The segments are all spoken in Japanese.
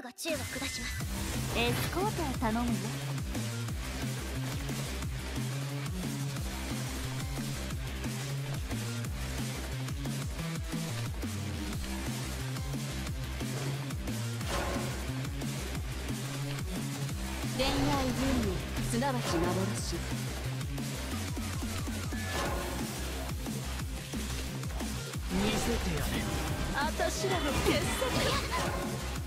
ムが宙を下しますエスコートを頼むよ恋愛運命すなわち幻。見せてやれ。あたしらの傑作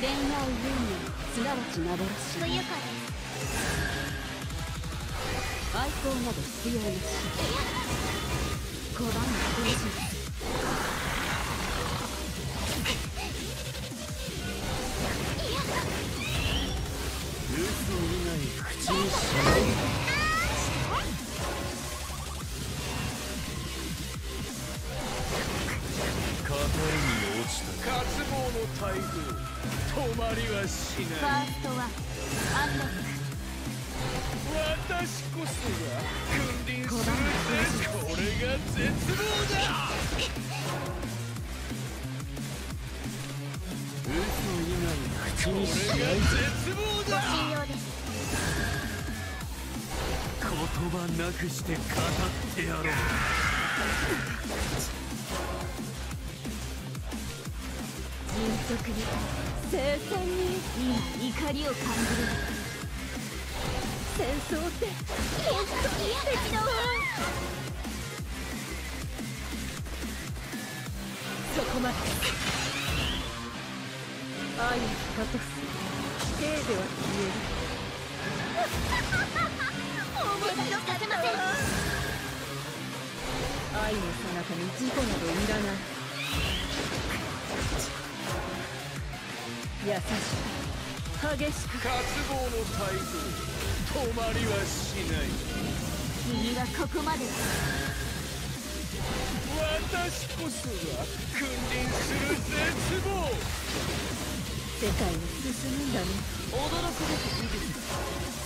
恋愛運命すなわち幻不愉快愛好など必要なし拒む苦しい嘘以外口にしない台風止まりはしないファーストはアンロッ私こそが君臨するぜこれが絶望だ嘘以外口にしない絶望だ信用です言葉なくして語ってやろう迅速に聖戦に今怒りを感じる戦争って本当に素敵だわそこまで愛の形す。否定では消える面白させません愛の彼方に事故などいらない優しく。激しく。渇望の台風止まりはしない君がここまで私こそが君臨する絶望世界は進むんだね驚くべき事実